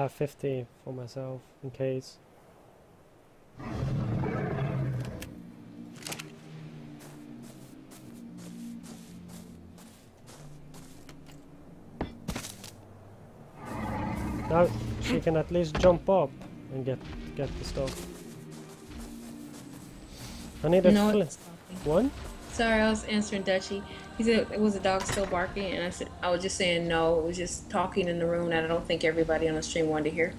have 50 for myself in case. Now she can at least jump up and get get the stuff. I need a No, one. Sorry, I was answering Dutchy. He said, "Was the dog still barking?" And I said, "I was just saying no. It was just talking in the room that I don't think everybody on the stream wanted to hear."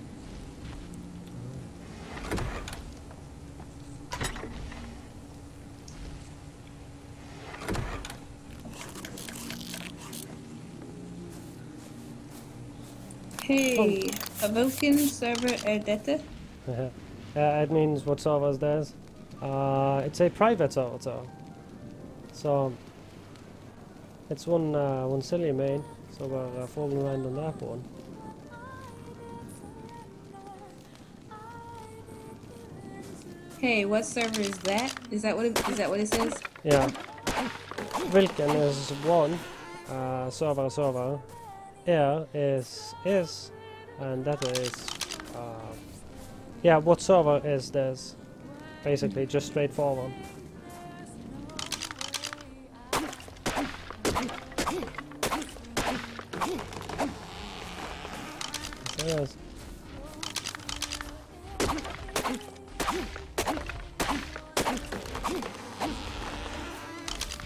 Hey, a Vulcan server er dette? uh, it means what servers there's. Uh, it's a private server, so it's one uh, one silly main. So we're uh, fooling around on that one. Hey, what server is that? Is that what it, is that what it says? Yeah. Vilken is one uh, server server. Air is is, and that is uh, yeah. What server is this? Basically, just straightforward.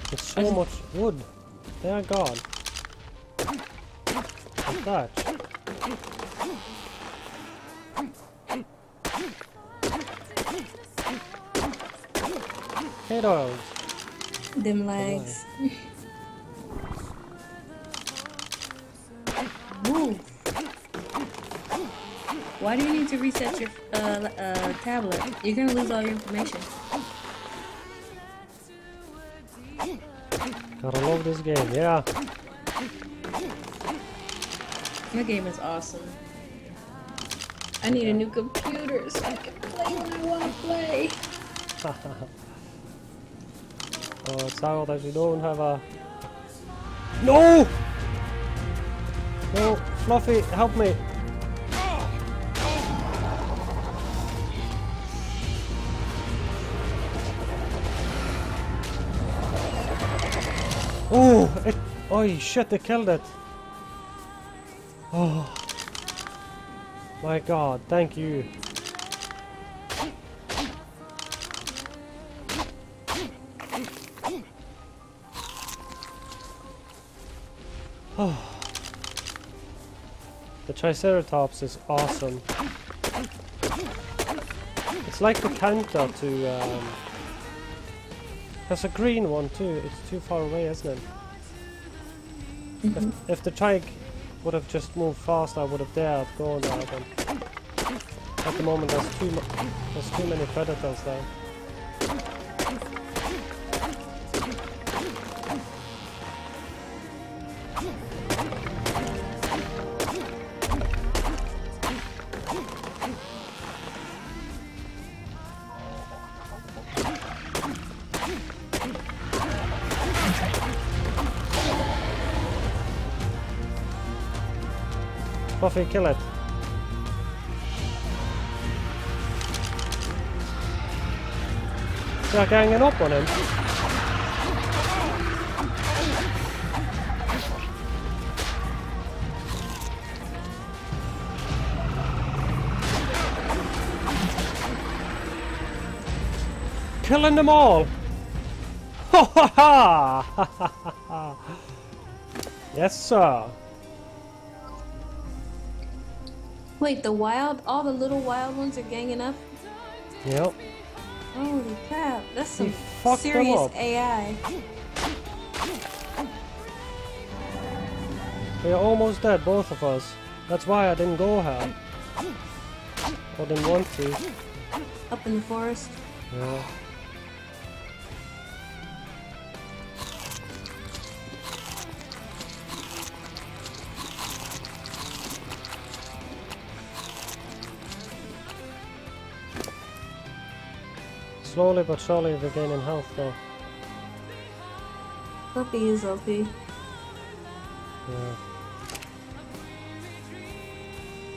There's so much wood. They are gone. Like that. Hey dogs. Them legs. Move. Why do you need to reset your uh, uh, tablet? You're gonna lose all your information. Gotta love this game, yeah. My game is awesome. I need a new computer so I can play when I want to play. Oh, it's sad that you don't have a... No! No, Fluffy, help me. Oh, shit, they killed it. Oh. My god, thank you. Oh. The Triceratops is awesome. It's like the counter to. Um, there's a green one too. It's too far away, isn't it? If, if the tank would have just moved faster, I would have dared go there. But at the moment, there's too there's too many predators there. Buffy, kill it. Start ganging up on him. Killing them all! Ha ha ha! Yes, sir. Wait, the wild, all the little wild ones are ganging up? Yep. Holy crap, that's some serious. AI. We are almost dead, both of us. That's why I didn't go here. I didn't want to. Up in the forest. Yeah. Slowly but surely we're gaining health though. Fluffy is OP. Yeah.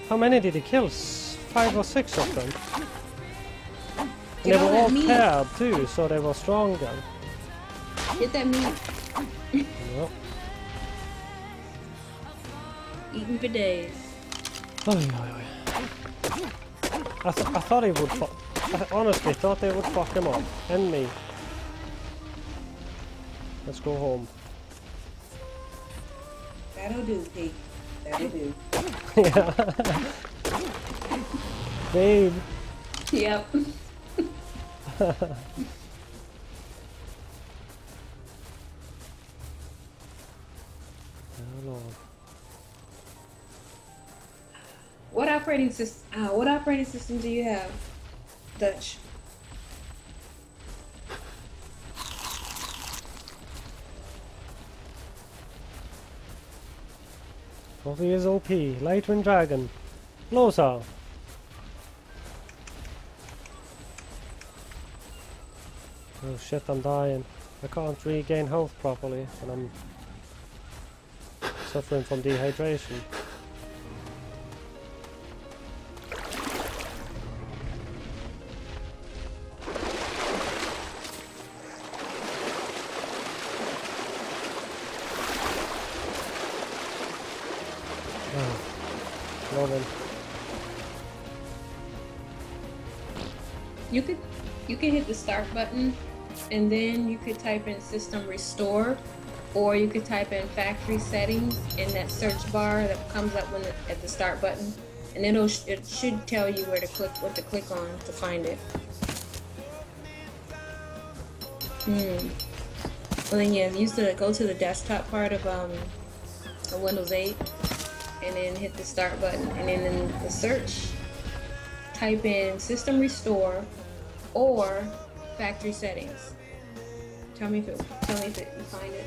How many did he kill? Five or six of them. And they were all meat. paired too, so they were stronger. Get that meat. Yep. Eating for days. Oi, oi. I, th- I thought he would. I honestly thought they would fuck him up and me. Let's go home. That'll do, Pete. That'll do. yeah. Babe. Yep. What operating system? Uh, what operating system do you have, Dutch? Coffee is OP. Lightwind Dragon. Losa. Oh shit, I'm dying. I can't regain health properly and I'm suffering from dehydration. Start button and then you could type in system restore or you could type in factory settings in that search bar that comes up when at the start button and it'll it should tell you where to click what to click on to find it. Hmm. Well then yeah, use the go to the desktop part of um of Windows 8 and then hit the start button and then in the search type in system restore or factory settings. Tell me if it, tell me if it, you find it.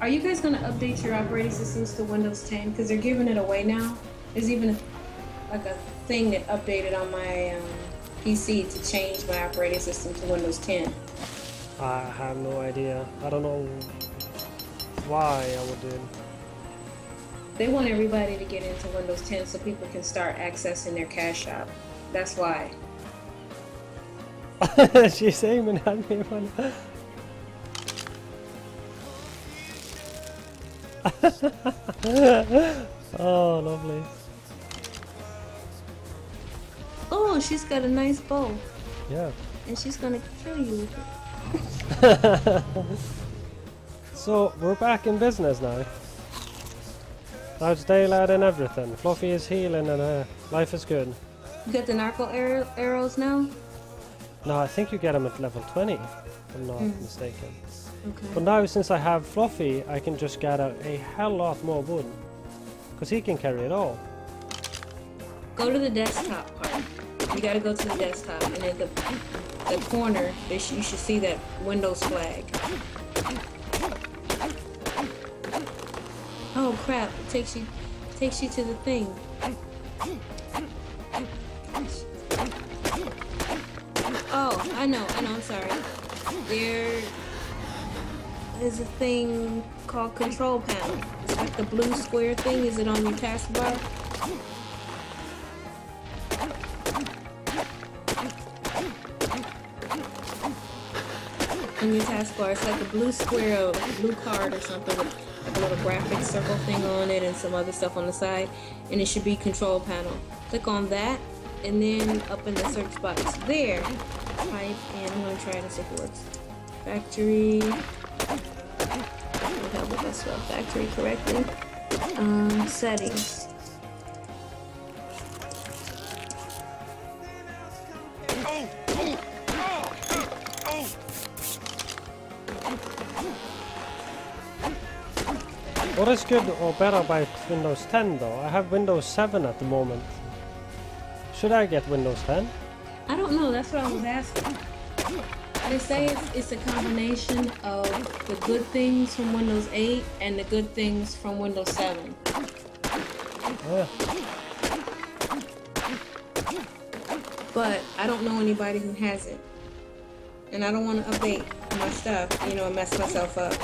Are you guys gonna update your operating systems to Windows 10? Because they're giving it away now. There's even like a thing that updated on my um, PC to change my operating system to Windows 10. I have no idea. I don't know why I would do They want everybody to get into Windows 10 so people can start accessing their cash shop. That's why. She's aiming at me. Man. oh, lovely. Oh, she's got a nice bow, Yeah. and she's gonna kill you with it. So we're back in business now. It's daylight and everything. Fluffy is healing and uh, life is good. You got the narco arrow- arrows now? No, I think you get them at level 20, if I'm not hmm. mistaken. Okay. But now since I have Fluffy, I can just gather a hell lot more wood. Because he can carry it all. Go to the desktop part. You gotta go to the desktop, and at the the corner, you should see that Windows flag. Oh crap! It takes you takes you to the thing. I know, I know. I'm sorry. There is a thing called control panel. It's like the blue square thing. Is it on your taskbar? in your taskbar. It's like a blue square, or blue card or something with like a little graphic circle thing on it and some other stuff on the side. And it should be control panel. Click on that and then up in the search box there, type in, I'm gonna try to see if it works. Factory, I spell factory correctly. Um, settings. What is good or better about Windows 10 though? I have Windows 7 at the moment. Should I get Windows 10? I don't know. That's what I was asking. They say it's, it's a combination of the good things from Windows 8 and the good things from Windows 7. Yeah. But I don't know anybody who has it. And I don't want to update my stuff, you know, and mess myself up.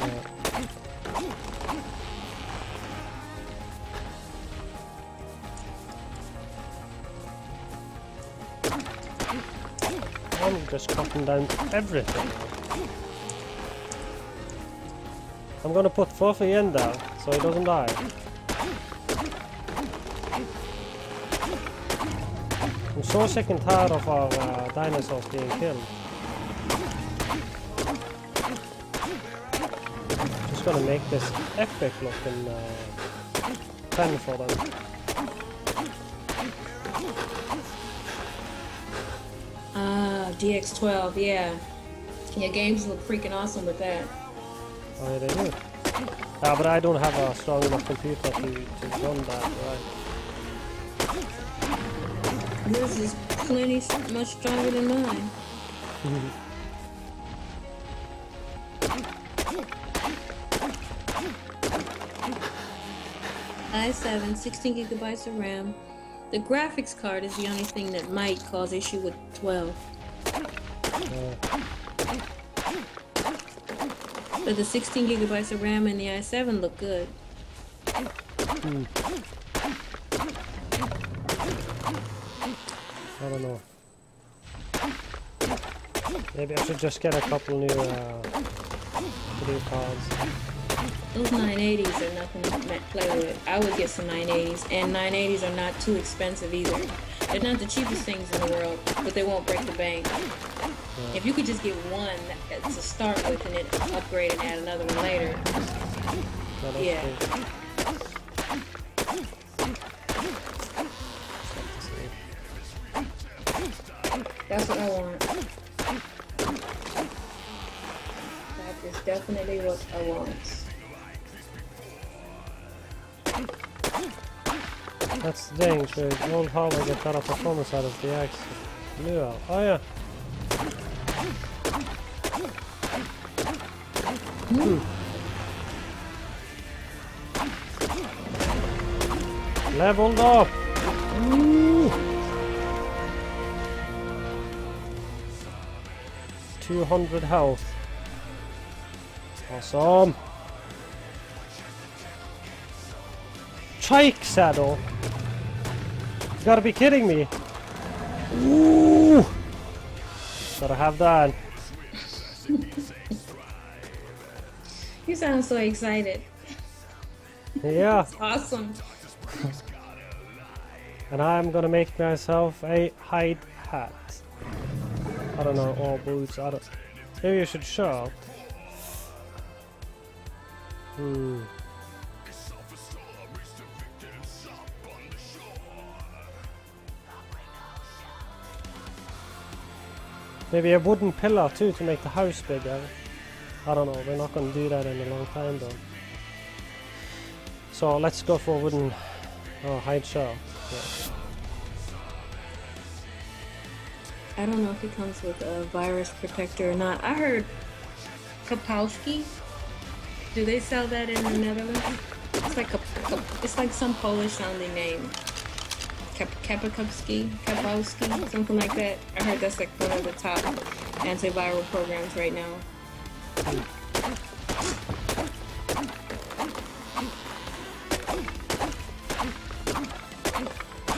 yeah. Just cutting down everything. I'm gonna put Fluffy in there so he doesn't die. I'm so sick and tired of our uh, dinosaurs being killed. Just gonna make this epic looking uh, pen for them. DX12, yeah. Yeah, games look freaking awesome with that. Oh yeah, they do. Yeah, but I don't have a strong enough computer to, to run that, right? This is plenty much stronger than mine. i7, 16 gigabytes of RAM. The graphics card is the only thing that might cause issue with 12. But the 16 gigabytes of RAM and the i7 look good. I don't know. Maybe I should just get a couple new uh, video cards. Those 980s are nothing to play with. I would get some 980s, and 980s are not too expensive either. They're not the cheapest things in the world, but they won't break the bank. If you could just get one to start with and then upgrade and add another one later, that's Yeah. cool. that's what I want. That is definitely what I want. That's the thing, so old hardware get better performance out of the. Yeah. Oh yeah. Leveled up! Woo! 200 health. Awesome! Trike saddle! You gotta be kidding me! Ooh! Gotta have that. You sound so excited. Yeah, Awesome. and I'm gonna make myself a hide hat. I don't know, or boots, I don't... Maybe you should show. Hmm. Maybe a wooden pillar too to make the house bigger. I don't know, we're not gonna do that in a long time though. So let's go for wooden oh, hide shell. Yeah. I don't know if it comes with a virus protector or not. I heard Kapowski. Do they sell that in the Netherlands? It's like a, it's like some Polish sounding name. Kap, Kapakowski, Kapowski, something like that. I heard that's like one of the top antiviral programs right now.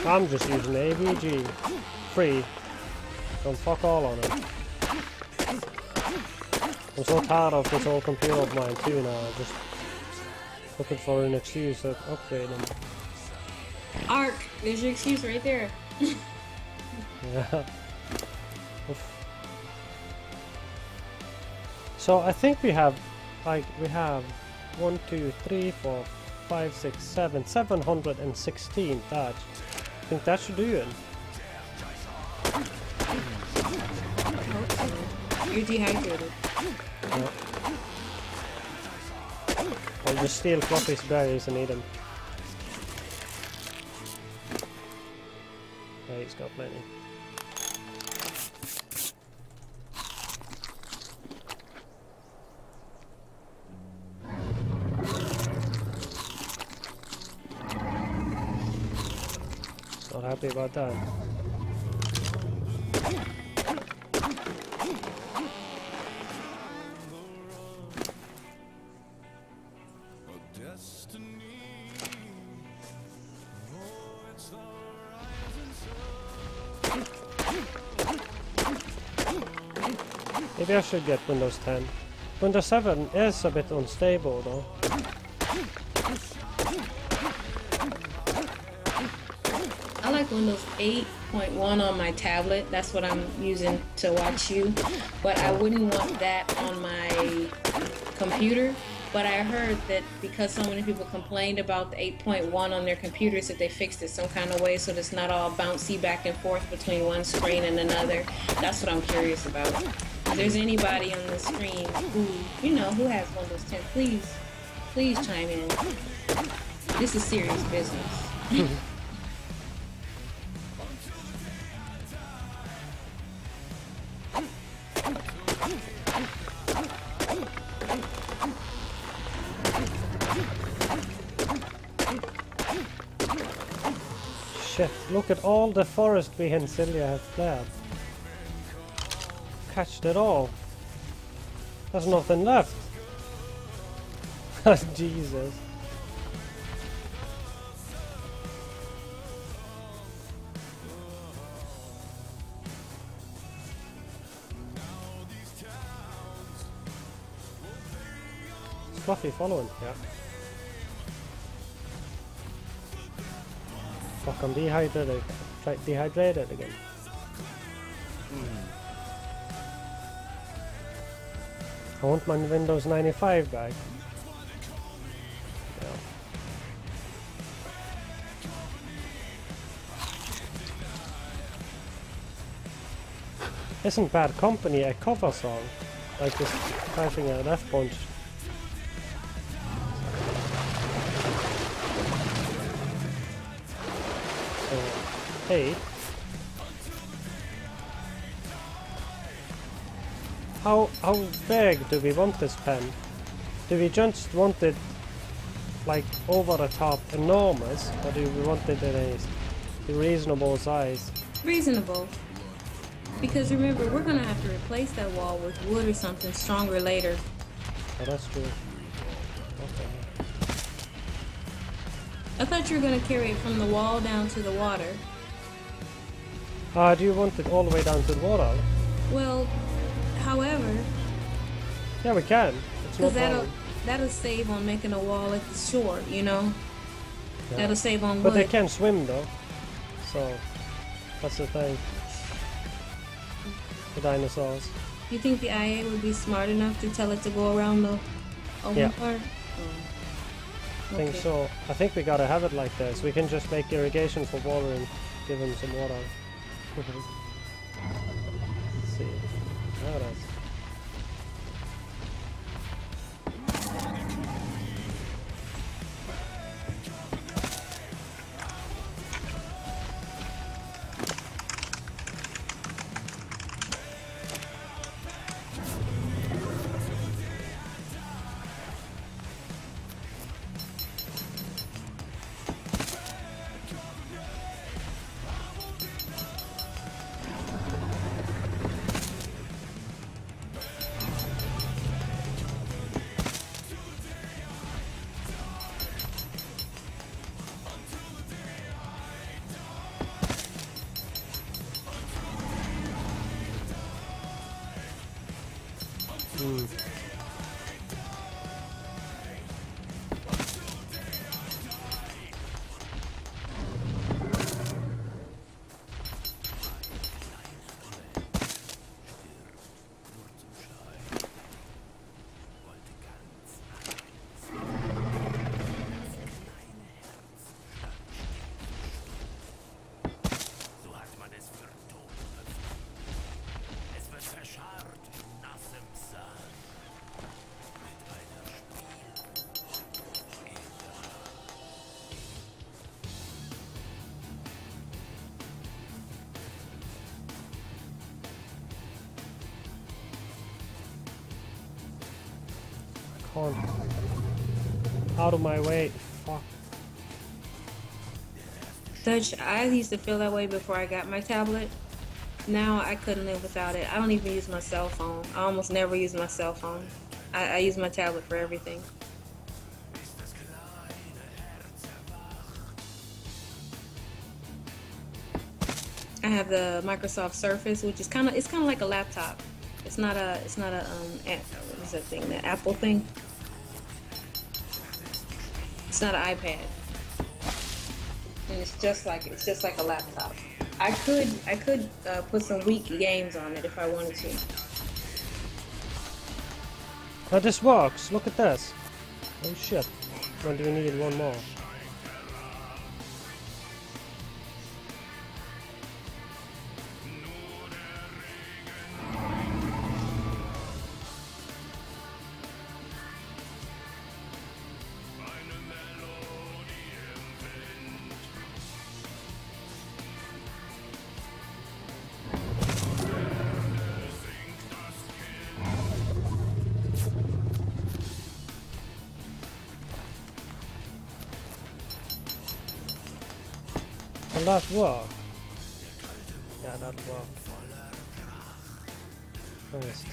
I'm just using AVG. Free. Don't fuck all on it. I'm so tired of this old computer of mine too now. Just looking for an excuse to upgrade them. ARK, there's your excuse right there. Yeah. Oof. So I think we have, like, we have one, two, three, four, five, six, seven, seven hundred and sixteen that. I think that should do it. You're dehydrated. Yeah. I'll just steal Fluffy's berries and eat them. Yeah, he's got plenty. Not happy about that. Maybe I should get Windows 10. Windows 7 is a bit unstable though. Like Windows 8.1 on my tablet. That's what I'm using to watch you. But I wouldn't want that on my computer. But I heard that because so many people complained about the 8.1 on their computers, that they fixed it some kind of way so that it's not all bouncy back and forth between one screen and another. That's what I'm curious about. If there's anybody on the screen who, you know, who has Windows 10, please, please chime in. This is serious business. Shit, look at all the forest we and Celia have cleared. Catched it all. There's nothing left. That's oh, Jesus. Fluffy following? Yeah. Fuck, I'm dehydrated. Dehydrated again. I want my Windows 95 back. Isn't Bad Company a cover song? Like just pressing a left punch. How how big do we want this pen? Do we just want it like over the top enormous, or do we want it in a reasonable size? Reasonable. Because remember, we're gonna have to replace that wall with wood or something stronger later. Oh, that's true. Okay. I thought you were gonna carry it from the wall down to the water. Uh, do you want it all the way down to the water? Well, however, Yeah, we can. It's no because that'll problem. that'll save on making a wall at the shore. You know, Yeah. that'll save on But wood. they can swim though. So that's the thing. The dinosaurs. You think the IA would be smart enough to tell it to go around the open Yeah. part? I think Okay. so. I think we gotta have it like this. We can just make irrigation for water and give them some water. Thank you. Can't. Out of my way. Fuck. Dutch, I used to feel that way before I got my tablet. Now I couldn't live without it. I don't even use my cell phone. I almost never use my cell phone. I, I use my tablet for everything. I have the Microsoft Surface, which is kind of it's kind of like a laptop. It's not a it's not a um what is that thing the Apple thing. It's not an iPad, and it's just like it's just like a laptop. I could I could uh, put some weak games on it if I wanted to. Now this works. Look at this. Oh shit. When do we need one more? Will that work? Yeah, that work. Christ.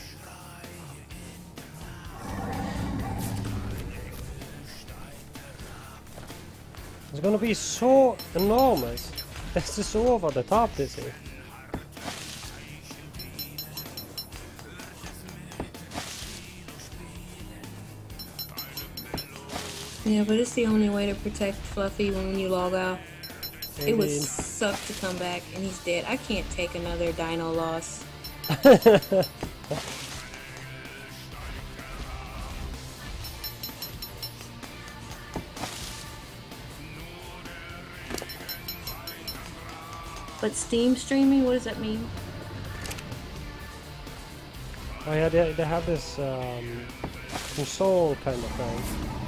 It's gonna be so enormous. This is over the top, this is. Yeah, but it's the only way to protect Fluffy when you log out. It would Indeed. suck to come back and he's dead. I can't take another dino loss. But Steam streaming, what does that mean? Oh yeah, they, they have this um, console kind of thing.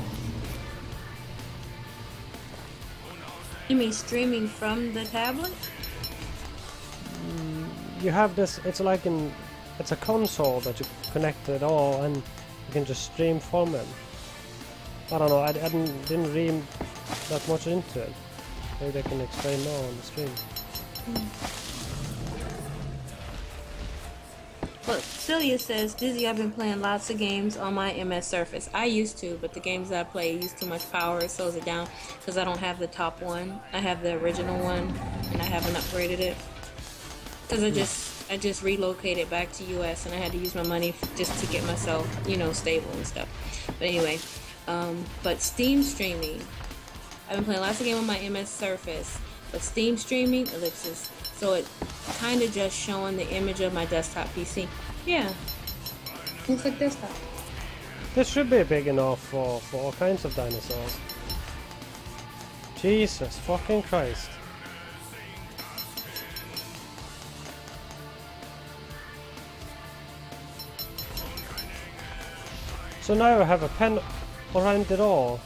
You mean streaming from the tablet? You have this. It's like an. It's a console that you connect it all, and you can just stream from it. I don't know. I, I didn't, didn't read that much into it. Maybe they can explain more on the stream. Hmm. But Celia says, Dizzy, I've been playing lots of games on my MS Surface. I used to, but the games that I play use too much power. It slows it down because I don't have the top one. I have the original one, and I haven't upgraded it because I just I just relocated back to US, and I had to use my money just to get myself, you know, stable and stuff. But anyway, um, but Steam streaming. I've been playing lots of games on my MS Surface, Steam streaming, ellipsis. So it kind of just showing the image of my desktop PC. Yeah, looks like desktop. This should be big enough for, for all kinds of dinosaurs. Jesus fucking Christ. So now I have a pen around it all.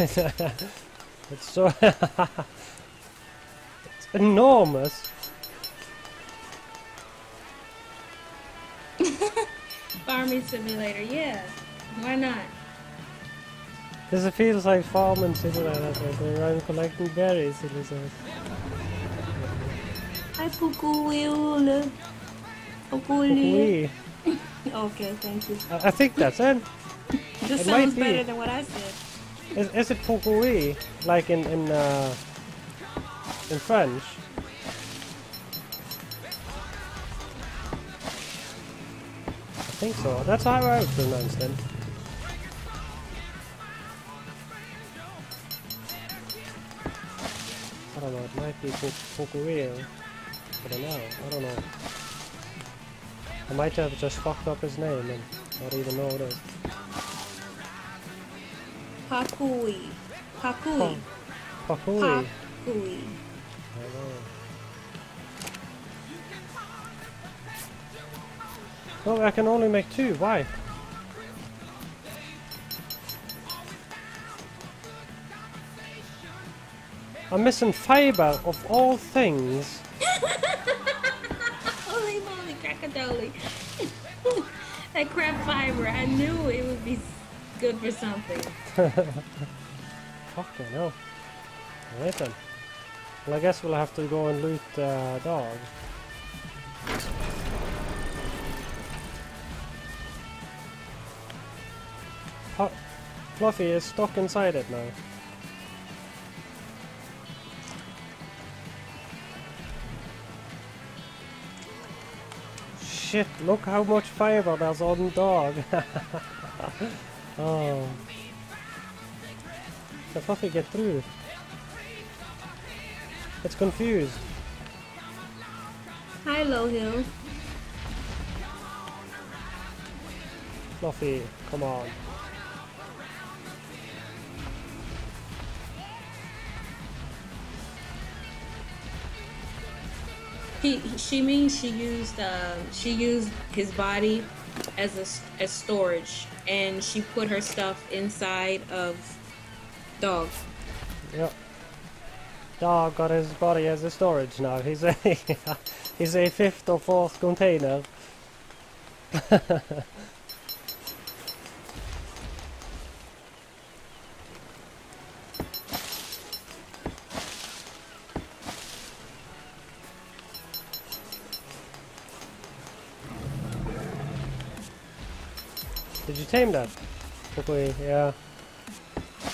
it's so it's enormous. Farming simulator, yeah. Why not? This it feels like farming simulator, like going around collecting berries. It is a, Hi, Pukuwiula. Pukuwiula. Okay, thank you. I I think that's it. This It sounds be. better than what I said. Is, is it Pukui? Like in in uh, in French? I think so. That's how I would pronounce them. I don't know. It might be Pukui. I don't know. I don't know. I might have just fucked up his name and not even know it is. Pakui. Pakui. Pukui. Pakui. I. No, I can only make two. Why? I'm missing fiber of all things. Holy moly, crackadoly. that crab fiber, I knew it would be good for something. Fucking hell. Right then. Well, I guess we'll have to go and loot the uh, dog. Fluffy is stuck inside it now. Shit, look how much fiber there's on the dog. oh. Can Fluffy get through? It's confused. Hi, Low Hill. Fluffy, come on. He, he- she means she used uh, she used his body as a as storage, and she put her stuff inside of dog. Yep. Ah, dog got his body as a storage now. He's a he's a fifth or fourth container. Did you tame that? Pokoi, yeah.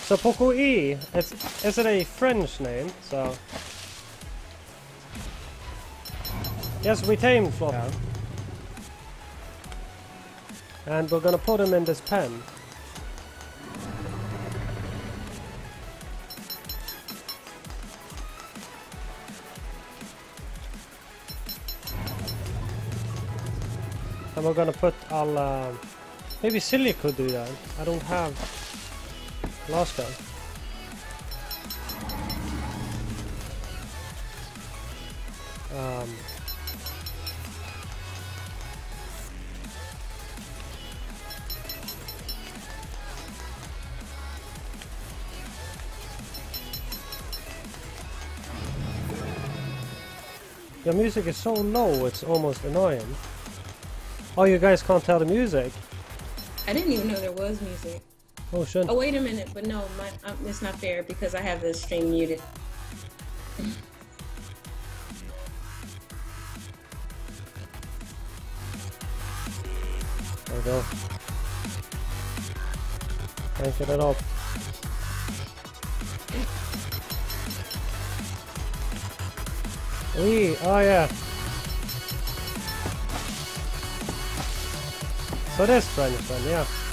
So Pokoi, it's is it a French name? So yes, we tamed Flopper, and we're gonna put him in this pen. And we're gonna put all. Uh, maybe Silly could do that. I don't have Last guy. Um, your music is so low, it's almost annoying. Oh, you guys can't tell the music? I didn't even know there was music. Oh, shit. Oh wait a minute, but no, my, um, it's not fair because I have the stream muted. There we go. Crank it up. Wee, oh yeah. So this French then, yeah.